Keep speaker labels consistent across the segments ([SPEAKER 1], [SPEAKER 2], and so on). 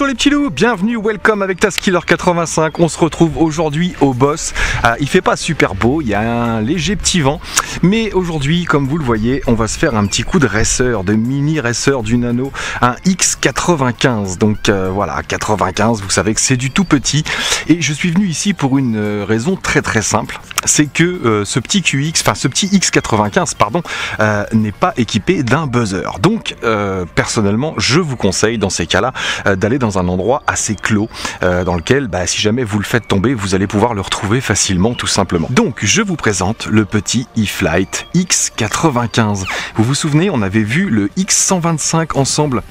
[SPEAKER 1] Bonjour les petits loups, bienvenue, welcome avec Taskiller 85. On se retrouve aujourd'hui au boss. Euh, il fait pas super beau, il y a un léger petit vent, mais aujourd'hui, comme vous le voyez, on va se faire un petit coup de racer, de mini racer du Nano, un X95. Donc euh, voilà, 95, vous savez que c'est du tout petit. Et je suis venu ici pour une euh, raison très très simple, c'est que ce petit QX, enfin ce petit X95, pardon, n'est pas équipé d'un buzzer. Donc personnellement, je vous conseille dans ces cas-là d'aller dans un endroit assez clos euh, dans lequel, bah, si jamais vous le faites tomber, vous allez pouvoir le retrouver facilement tout simplement. Donc je vous présente le petit e-flight X95. Vous vous souvenez, on avait vu le X125 ensemble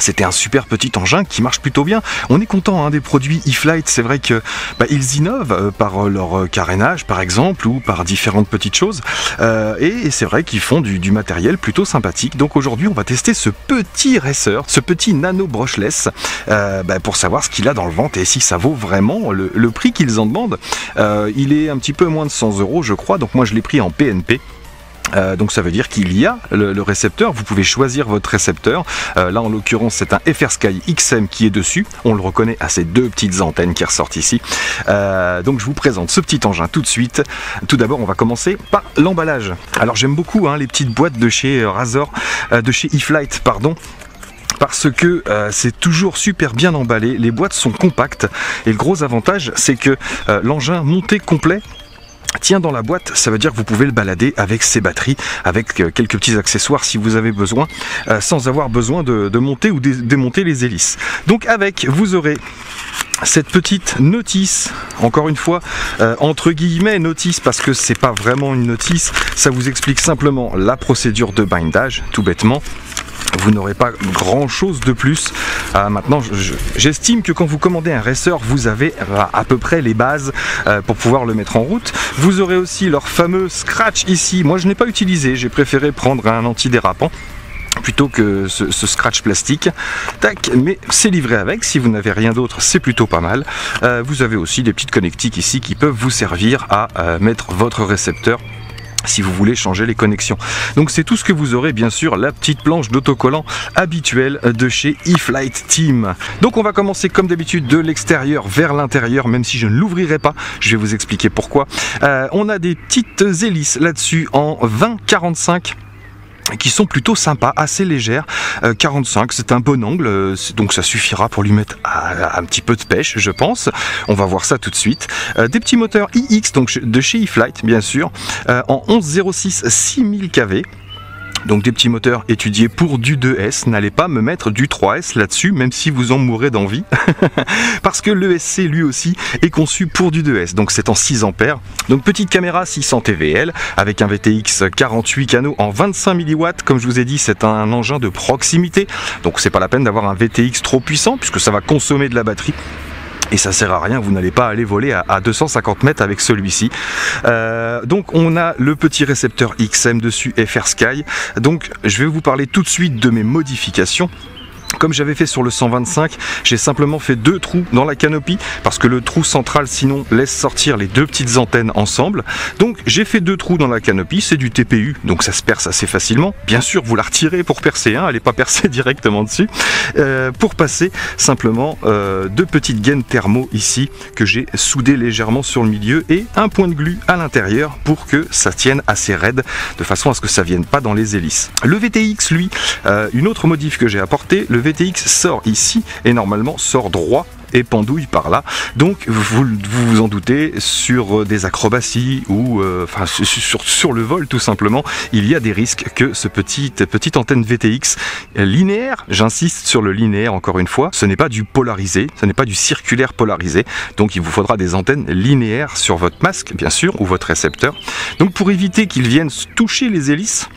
[SPEAKER 1] c'était un super petit engin qui marche plutôt bien. On est content hein, des produits e-flight. C'est vrai que bah, ils innovent euh, par leur euh, carénage, par exemple, ou par différentes petites choses. Euh, et, c'est vrai qu'ils font du, matériel plutôt sympathique. Donc aujourd'hui, on va tester ce petit racer, ce petit nano brushless, bah, pour savoir ce qu'il a dans le ventre et si ça vaut vraiment le prix qu'ils en demandent. il est un petit peu moins de 100 euros, je crois. Donc moi, je l'ai pris en PNP. Euh, donc ça veut dire qu'il y a le, récepteur, vous pouvez choisir votre récepteur. Euh, là en l'occurrence c'est un FR Sky XM qui est dessus, on le reconnaît à ces deux petites antennes qui ressortent ici. Euh, donc je vous présente ce petit engin tout de suite. Tout d'abord on va commencer par l'emballage. Alors j'aime beaucoup hein, les petites boîtes de chez Razor, de chez eFlight pardon parce que c'est toujours super bien emballé, les boîtes sont compactes et le gros avantage c'est que l'engin monté complet tient dans la boîte, ça veut dire que vous pouvez le balader avec ses batteries, avec euh, quelques petits accessoires si vous avez besoin, euh, sans avoir besoin de, monter ou démonter les hélices. Donc avec, vous aurez cette petite notice, encore une fois, euh, entre guillemets notice, parce que c'est pas vraiment une notice, ça vous explique simplement la procédure de bindage, tout bêtement vous n'aurez pas grand chose de plus. Euh, maintenant, j'estime que quand vous commandez un racer, vous avez à peu près les bases euh, pour pouvoir le mettre en route. Vous aurez aussi leur fameux scratch ici. Moi, je n'ai pas utilisé, j'ai préféré prendre un antidérapant plutôt que ce, scratch plastique. Tac, mais c'est livré avec. Si vous n'avez rien d'autre, c'est plutôt pas mal. Euh, vous avez aussi des petites connectiques ici qui peuvent vous servir à mettre votre récepteur si vous voulez changer les connexions. Donc c'est tout ce que vous aurez bien sûr, la petite planche d'autocollant habituelle de chez eFlight Team. Donc on va commencer comme d'habitude de l'extérieur vers l'intérieur, même si je ne l'ouvrirai pas, je vais vous expliquer pourquoi. Euh, on a des petites hélices là-dessus en 20-45 qui sont plutôt sympas, assez légères. 45, euh, c'est un bon angle, euh, donc ça suffira pour lui mettre un petit peu de pêche, je pense. On va voir ça tout de suite. Euh, des petits moteurs iX, donc de chez eFlight, bien sûr, en 1106 6000 kV. Donc des petits moteurs étudiés pour du 2S, n'allez pas me mettre du 3S là-dessus, même si vous en mourrez d'envie, parce que l'ESC lui aussi est conçu pour du 2S, donc c'est en 6 ampères. Donc petite caméra 600 TVL avec un VTX 48 canaux en 25 mW, comme je vous ai dit c'est un engin de proximité, donc c'est pas la peine d'avoir un VTX trop puissant puisque ça va consommer de la batterie et ça sert à rien, vous n'allez pas aller voler à, 250 mètres avec celui-ci. Euh, donc on a le petit récepteur XM dessus FR Sky. Donc je vais vous parler tout de suite de mes modifications. Comme j'avais fait sur le 125, j'ai simplement fait deux trous dans la canopie parce que le trou central sinon laisse sortir les deux petites antennes ensemble. Donc j'ai fait deux trous dans la canopie, c'est du TPU, donc ça se perce assez facilement. Bien sûr, vous la retirez pour percer, hein, elle n'est pas percée directement dessus. Euh, pour passer simplement euh, deux petites gaines thermo ici que j'ai soudées légèrement sur le milieu et un point de glu à l'intérieur pour que ça tienne assez raide de façon à ce que ça vienne pas dans les hélices. Le VTX lui, euh, une autre modif que j'ai apporté, le VTX sort ici et normalement sort droit et pendouille par là. Donc vous vous, en doutez, sur des acrobaties ou euh, enfin sur, le vol tout simplement, il y a des risques que ce petit, petite antenne VTX linéaire, j'insiste sur le linéaire encore une fois, ce n'est pas du polarisé, ce n'est pas du circulaire polarisé, donc il vous faudra des antennes linéaires sur votre masque bien sûr ou votre récepteur. Donc pour éviter qu'ils viennent toucher les hélices,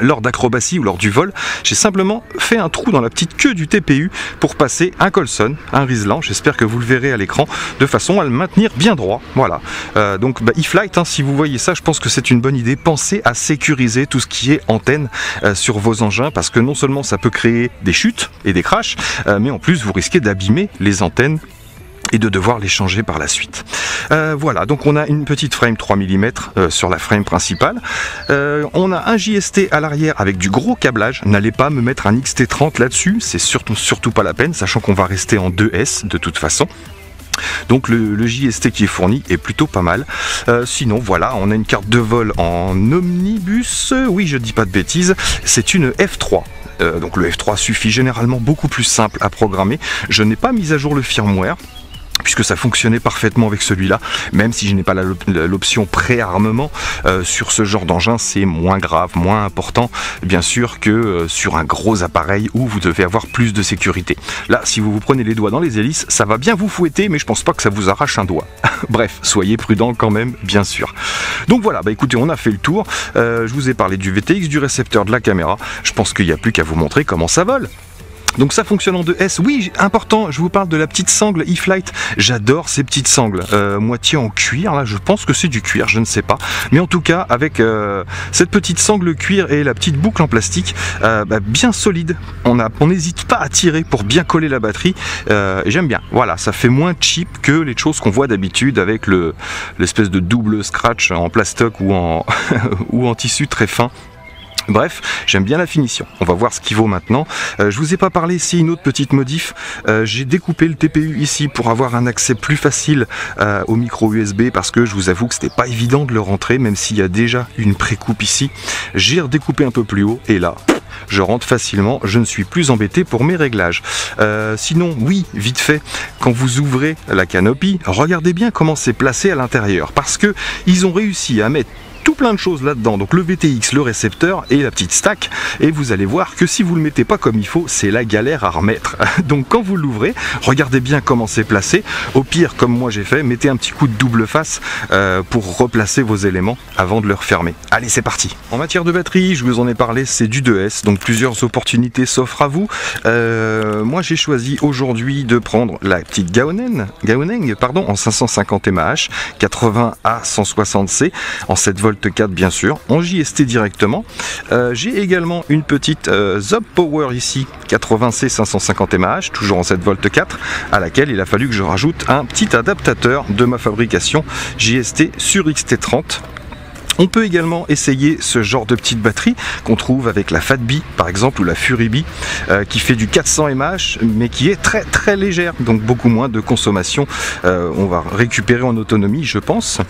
[SPEAKER 1] lors d'acrobatie ou lors du vol, j'ai simplement fait un trou dans la petite queue du TPU pour passer un Colson, un Riesland, j'espère que vous le verrez à l'écran, de façon à le maintenir bien droit. Voilà. Euh, donc bah, e-flight, hein, si vous voyez ça, je pense que c'est une bonne idée. Pensez à sécuriser tout ce qui est antenne euh, sur vos engins parce que non seulement ça peut créer des chutes et des crashs, euh, mais en plus vous risquez d'abîmer les antennes de devoir les changer par la suite. Euh, voilà, donc on a une petite frame 3 mm euh, sur la frame principale. Euh, on a un JST à l'arrière avec du gros câblage. N'allez pas me mettre un XT30 là-dessus, c'est surtout, surtout pas la peine, sachant qu'on va rester en 2S de toute façon. Donc le, JST qui est fourni est plutôt pas mal. sinon voilà, on a une carte de vol en omnibus. Oui, je dis pas de bêtises. C'est une F3. donc le F3 suffit généralement beaucoup plus simple à programmer. Je n'ai pas mis à jour le firmware puisque ça fonctionnait parfaitement avec celui-là, même si je n'ai pas l'option pré-armement euh, sur ce genre d'engin, c'est moins grave, moins important, bien sûr, que euh, sur un gros appareil où vous devez avoir plus de sécurité. Là, si vous vous prenez les doigts dans les hélices, ça va bien vous fouetter, mais je pense pas que ça vous arrache un doigt. Bref, soyez prudent quand même, bien sûr. Donc voilà, bah écoutez, on a fait le tour. Euh, je vous ai parlé du VTX, du récepteur, de la caméra. Je pense qu'il n'y a plus qu'à vous montrer comment ça vole. Donc ça fonctionne en 2S. Oui, important, je vous parle de la petite sangle e-flight. J'adore ces petites sangles. Euh, moitié en cuir, là je pense que c'est du cuir, je ne sais pas. Mais en tout cas, avec euh, cette petite sangle cuir et la petite boucle en plastique, euh, bah, bien solide. On n'hésite pas à tirer pour bien coller la batterie. J'aime bien. Voilà, ça fait moins cheap que les choses qu'on voit d'habitude avec l'espèce de double scratch en plastoc ou en, ou en tissu très fin. Bref, j'aime bien la finition. On va voir ce qu'il vaut maintenant. Euh, je vous ai pas parlé ici une autre petite modif. Euh, j'ai découpé le TPU ici pour avoir un accès plus facile euh, au micro USB parce que je vous avoue que c'était pas évident de le rentrer même s'il y a déjà une précoupe ici. J'ai redécoupé un peu plus haut et là, je rentre facilement, je ne suis plus embêté pour mes réglages. sinon, oui, vite fait, quand vous ouvrez la canopie, regardez bien comment c'est placé à l'intérieur, parce que ils ont réussi à mettre tout plein de choses là-dedans. Donc le VTX, le récepteur et la petite stack. Et vous allez voir que si vous le mettez pas comme il faut, c'est la galère à remettre. Donc quand vous l'ouvrez, regardez bien comment c'est placé. Au pire, comme moi j'ai fait, mettez un petit coup de double face euh, pour replacer vos éléments avant de le refermer. Allez, c'est parti. En matière de batterie, je vous en ai parlé, c'est du 2S. Donc plusieurs opportunités s'offrent à vous. Euh, moi j'ai choisi aujourd'hui de prendre la petite Gaonen, Gaoneng pardon, en 550 mAh, 80 a 160C en 7 volts 4 bien sûr, en JST directement. Euh, j'ai également une petite euh, Power ici, 80C 550 mAh, toujours en 7 volts 4, à laquelle il a fallu que je rajoute un petit adaptateur de ma fabrication JST sur XT30 on peut également essayer ce genre de petite batterie qu'on trouve avec la Fatbi par exemple ou la Furibi euh, qui fait du 400 mAh mais qui est très très légère donc beaucoup moins de consommation. on va récupérer en autonomie je pense.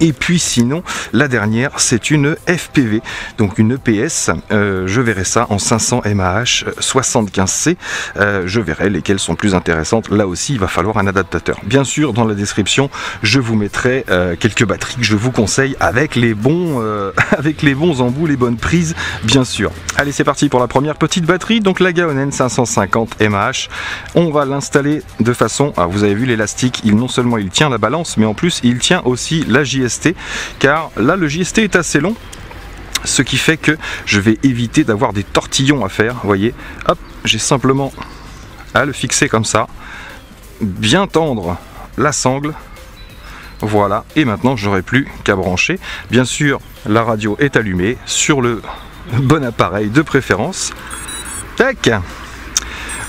[SPEAKER 1] Et puis sinon, la dernière, c'est une FPV, donc une EPS. Euh, je verrai ça en 500 mAh 75C. je verrai lesquelles sont plus intéressantes. Là aussi, il va falloir un adaptateur. Bien sûr, dans la description, je vous mettrai euh, quelques batteries que je vous conseille avec les bons, euh, avec les bons embouts, les bonnes prises, bien sûr. Allez, c'est parti pour la première petite batterie. Donc la Gaonen 550 mAh. On va l'installer de façon, ah, vous avez vu l'élastique, il non seulement il tient la balance, mais en plus il tient aussi la JS car là le JST est assez long. Ce qui fait que je vais éviter d'avoir des tortillons à faire voyez. Hop j'ai simplement à le fixer comme ça bien tendre la sangle. Voilà et maintenant j'aurai plus qu'à brancher. Bien sûr la radio est allumée sur le bon appareil de préférence. Tac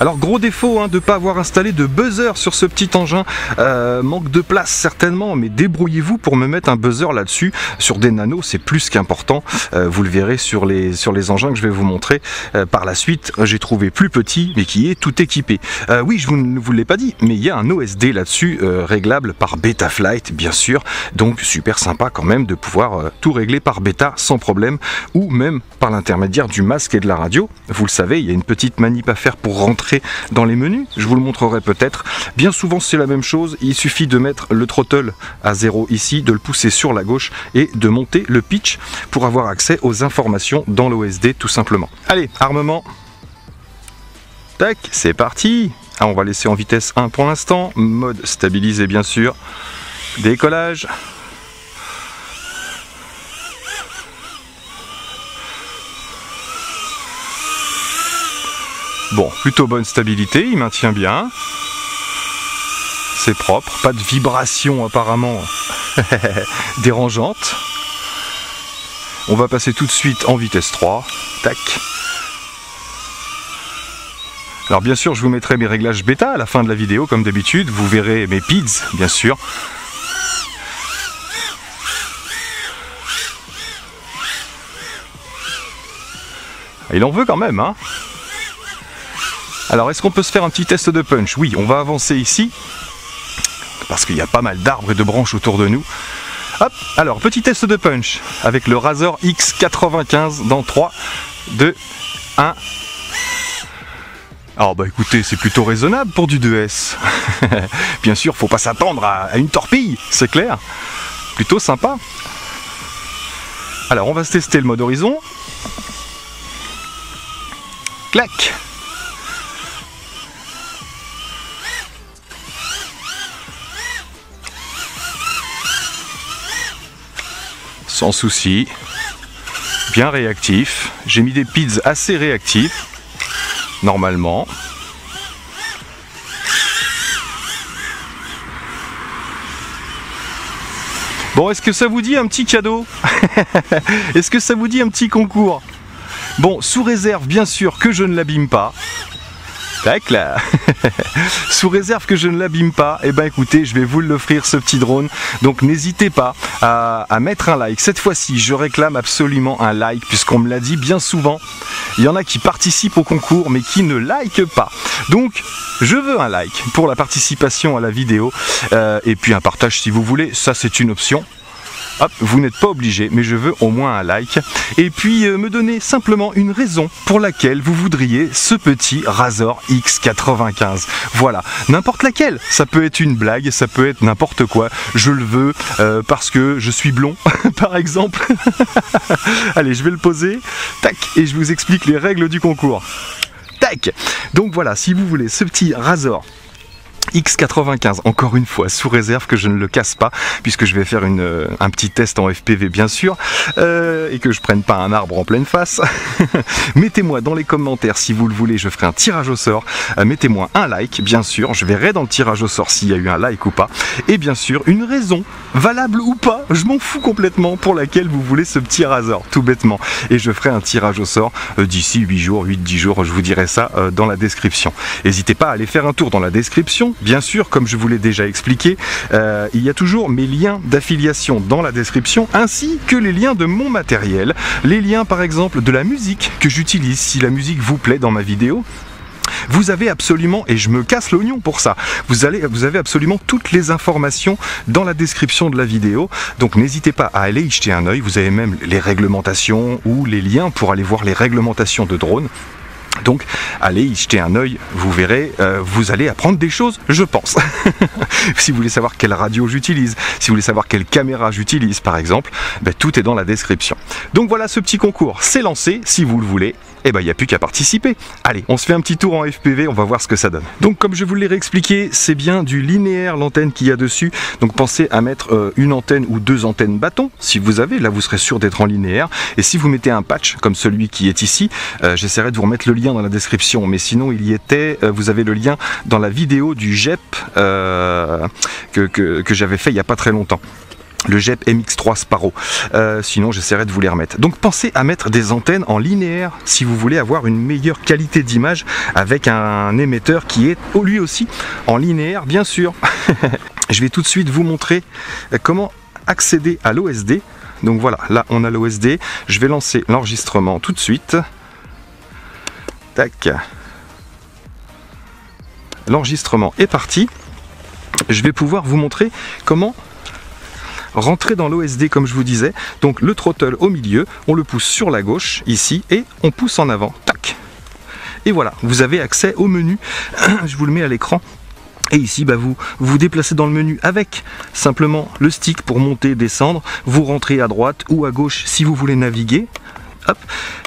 [SPEAKER 1] alors gros défaut hein, de ne pas avoir installé de buzzer sur ce petit engin, euh, manque de place certainement, mais débrouillez-vous pour me mettre un buzzer là-dessus. Sur des nanos, c'est plus qu'important. Euh, vous le verrez sur les, engins que je vais vous montrer euh, par la suite. J'ai trouvé plus petit, mais qui est tout équipé. oui, je ne vous, l'ai pas dit, mais il y a un OSD là-dessus, réglable par Betaflight, bien sûr. Donc super sympa quand même de pouvoir tout régler par bêta sans problème, ou même par l'intermédiaire du masque et de la radio. Vous le savez, il y a une petite manip à faire pour rentrer dans les menus, je vous le montrerai peut-être. Bien souvent c'est la même chose, il suffit de mettre le throttle à zéro ici, de le pousser sur la gauche et de monter le pitch pour avoir accès aux informations dans l'OSD tout simplement. Allez, armement. Tac, c'est parti ah, On va laisser en vitesse 1 pour l'instant, mode stabilisé bien sûr. Décollage. Bon, plutôt bonne stabilité, il maintient bien. C'est propre, pas de vibration apparemment dérangeante. On va passer tout de suite en vitesse 3. Tac. Alors bien sûr, je vous mettrai mes réglages bêta à la fin de la vidéo, comme d'habitude. Vous verrez mes PIDs, bien sûr. Il en veut quand même, hein Alors, est-ce qu'on peut se faire un petit test de punch Oui, on va avancer ici, parce qu'il y a pas mal d'arbres et de branches autour de nous. Hop, alors, petit test de punch, avec le Razor X95 dans 3, 2, 1... Alors bah écoutez, c'est plutôt raisonnable pour du 2S. Bien sûr, faut pas s'attendre à une torpille, c'est clair. Plutôt sympa. Alors on va se tester le mode horizon. Clac Sans souci. Bien réactif. J'ai mis des pids assez réactifs. Normalement. Bon, est-ce que ça vous dit un petit cadeau? Est-ce que ça vous dit un petit concours? Bon, sous réserve bien sûr que je ne l'abîme pas. Tac Sous réserve que je ne l'abîme pas, et eh ben écoutez, je vais vous l'offrir ce petit drone. Donc n'hésitez pas à, à, mettre un like. Cette fois-ci, je réclame absolument un like, puisqu'on me l'a dit bien souvent. Il y en a qui participent au concours, mais qui ne like pas. Donc, je veux un like pour la participation à la vidéo. Euh, et puis un partage si vous voulez, ça c'est une option. Hop, vous n'êtes pas obligé, mais je veux au moins un like. Et puis euh, me donner simplement une raison pour laquelle vous voudriez ce petit Razor X95. Voilà, n'importe laquelle. Ça peut être une blague, ça peut être n'importe quoi. Je le veux euh, parce que je suis blond, par exemple. Allez, je vais le poser. Tac, et je vous explique les règles du concours. Tac Donc voilà, si vous voulez ce petit Razor X95, encore une fois, sous réserve que je ne le casse pas, puisque je vais faire une, euh, un petit test en FPV bien sûr, euh, et que je prenne pas un arbre en pleine face. Mettez-moi dans les commentaires si vous le voulez, je ferai un tirage au sort. Euh, mettez-moi un like, bien sûr, je verrai dans le tirage au sort s'il y a eu un like ou pas. Et bien sûr, une raison, valable ou pas, je m'en fous complètement, pour laquelle vous voulez ce petit Razor, tout bêtement. Et je ferai un tirage au sort d'ici 8 jours, 8-10 jours, je vous dirai ça dans la description. N'hésitez pas à aller faire un tour dans la description Bien sûr, comme je vous l'ai déjà expliqué, euh, il y a toujours mes liens d'affiliation dans la description, ainsi que les liens de mon matériel, les liens par exemple de la musique que j'utilise si la musique vous plaît dans ma vidéo. Vous avez absolument, et je me casse l'oignon pour ça, vous, avez absolument toutes les informations dans la description de la vidéo. Donc n'hésitez pas à aller y jeter un oeil. Vous avez même les réglementations ou les liens pour aller voir les réglementations de drone. Donc allez y jeter un oeil, vous verrez, euh, vous allez apprendre des choses, je pense. si vous voulez savoir quelle radio j'utilise, si vous voulez savoir quelle caméra j'utilise par exemple, ben, tout est dans la description. Donc voilà, ce petit concours, c'est lancé, si vous le voulez, et eh ben il n'y a plus qu'à participer. Allez, on se fait un petit tour en FPV, on va voir ce que ça donne. Donc comme je vous l'ai réexpliqué, c'est bien du linéaire l'antenne qu'il y a dessus. Donc pensez à mettre euh, une antenne ou deux antennes bâton, si vous avez, là vous serez sûr d'être en linéaire. Et si vous mettez un patch, comme celui qui est ici, euh, j'essaierai de vous remettre le lien dans la description. Mais sinon il y était, euh, vous avez le lien dans la vidéo du JEP que, que j'avais fait il n'y a pas très longtemps le JEP MX3 Sparrow. Euh, sinon, j'essaierai de vous les remettre. Donc, pensez à mettre des antennes en linéaire si vous voulez avoir une meilleure qualité d'image avec un émetteur qui est lui aussi en linéaire, bien sûr. Je vais tout de suite vous montrer comment accéder à l'OSD. Donc voilà, là on a l'OSD. Je vais lancer l'enregistrement tout de suite. Tac. L'enregistrement est parti. Je vais pouvoir vous montrer comment rentrer dans l'OSD comme je vous disais. Donc le throttle au milieu, on le pousse sur la gauche ici et on pousse en avant. Tac Et voilà, vous avez accès au menu. je vous le mets à l'écran. Et ici, bah, vous vous déplacez dans le menu avec simplement le stick pour monter, descendre. Vous rentrez à droite ou à gauche si vous voulez naviguer.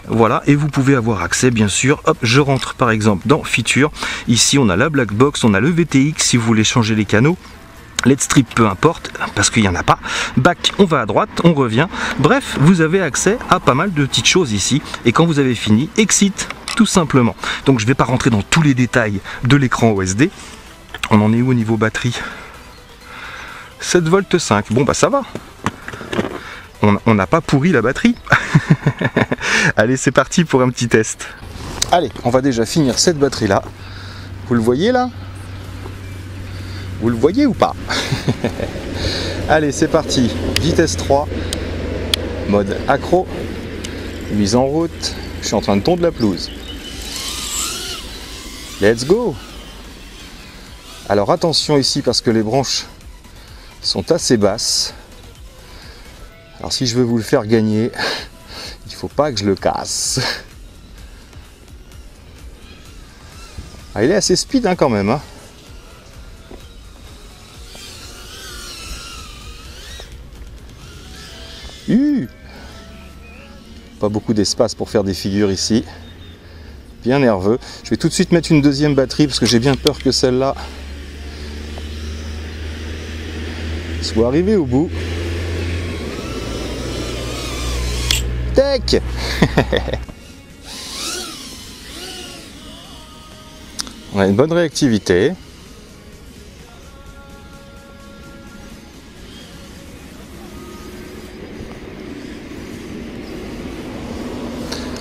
[SPEAKER 1] Voilà, et vous pouvez avoir accès bien sûr. Hop, je rentre par exemple dans Feature. Ici, on a la Black Box, on a le VTX si vous voulez changer les canaux. Let's strip, peu importe, parce qu'il n'y en a pas. Back, on va à droite, on revient. Bref, vous avez accès à pas mal de petites choses ici. Et quand vous avez fini, exit, tout simplement. Donc je ne vais pas rentrer dans tous les détails de l'écran OSD. On en est où au niveau batterie? 7 volts 5. Bon bah ça va. On n'a pas pourri la batterie. Allez, c'est parti pour un petit test. Allez, on va déjà finir cette batterie là. Vous le voyez là? Vous le voyez ou pas? Allez, c'est parti. Vitesse 3, mode accro, mise en route. Je suis en train de tondre la pelouse. Let's go Alors attention ici parce que les branches sont assez basses. Alors si je veux vous le faire gagner, il faut pas que je le casse. Ah, il est assez speed hein, quand même. Hein. Pas beaucoup d'espace pour faire des figures ici. Bien nerveux. Je vais tout de suite mettre une deuxième batterie parce que j'ai bien peur que celle-là soit arrivée au bout. On a une bonne réactivité.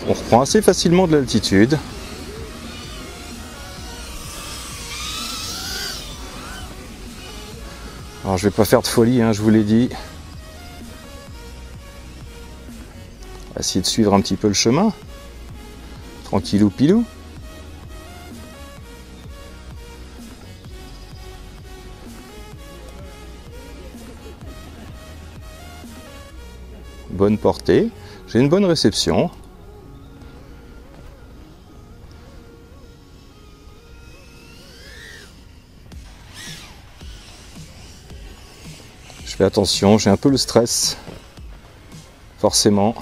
[SPEAKER 1] On reprend assez facilement de l'altitude. Alors je vais pas faire de folie, hein, je vous l'ai dit. Essayer de suivre un petit peu le chemin. Tranquillou pilou. bonne portée, j'ai une bonne réception. Je fais attention, j'ai un peu le stress, forcément.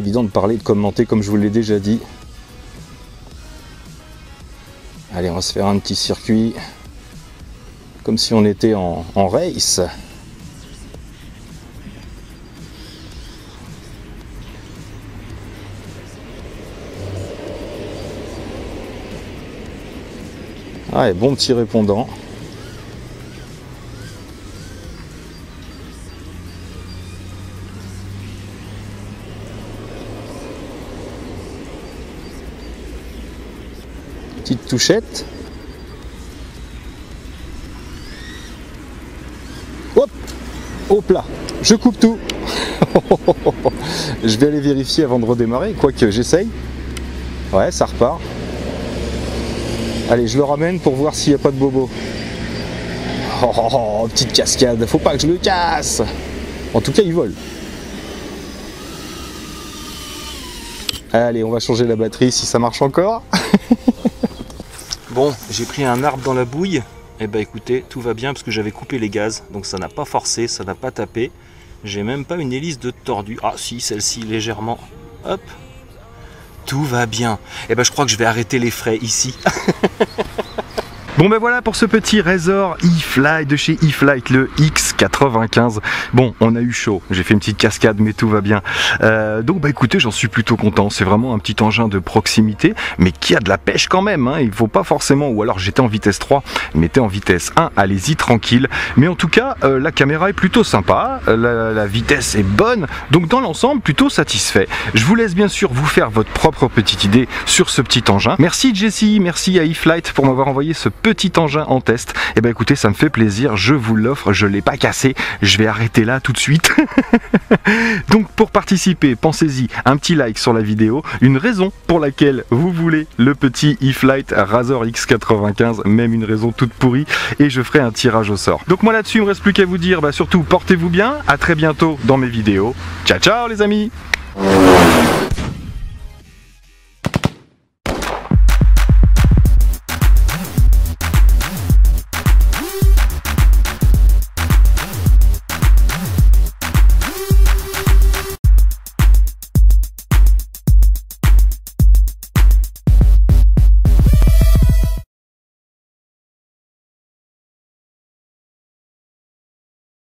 [SPEAKER 1] Évident de parler, de commenter comme je vous l'ai déjà dit. Allez, on va se faire un petit circuit comme si on était en, race. Ah, bon petit répondant. Touchette. Hop Hop là Je coupe tout Je vais aller vérifier avant de redémarrer, quoique j'essaye. Ouais, ça repart. Allez, je le ramène pour voir s'il n'y a pas de bobo. Oh, oh, oh, petite cascade, faut pas que je le casse En tout cas, il vole. Allez, on va changer la batterie si ça marche encore. Bon, j'ai pris un arbre dans la bouille. Eh bah ben, écoutez, tout va bien parce que j'avais coupé les gaz. Donc ça n'a pas forcé, ça n'a pas tapé. J'ai même pas une hélice de tordu. Ah si, celle-ci légèrement. Hop. Tout va bien. Eh ben je crois que je vais arrêter les frais ici. Bon ben voilà pour ce petit Razor e-Fly de chez e-Flight, le X95. Bon, on a eu chaud, j'ai fait une petite cascade mais tout va bien. Euh, donc bah écoutez, j'en suis plutôt content. C'est vraiment un petit engin de proximité, mais qui a de la pêche quand même. Hein. Il faut pas forcément, ou alors j'étais en vitesse 3, mettez en vitesse 1, allez-y tranquille. Mais en tout cas, euh, la caméra est plutôt sympa, la, la vitesse est bonne, donc dans l'ensemble plutôt satisfait. Je vous laisse bien sûr vous faire votre propre petite idée sur ce petit engin. Merci Jessie, merci à e-Flight pour m'avoir envoyé ce petit engin en test. Et eh ben écoutez, ça me fait plaisir, je vous l'offre, je l'ai pas cassé, je vais arrêter là tout de suite. Donc pour participer, pensez-y, un petit like sur la vidéo, une raison pour laquelle vous voulez le petit e-flight Razor X95, même une raison toute pourrie, et je ferai un tirage au sort. Donc moi là-dessus, il me reste plus qu'à vous dire, bah surtout portez-vous bien, à très bientôt dans mes vidéos. Ciao ciao les amis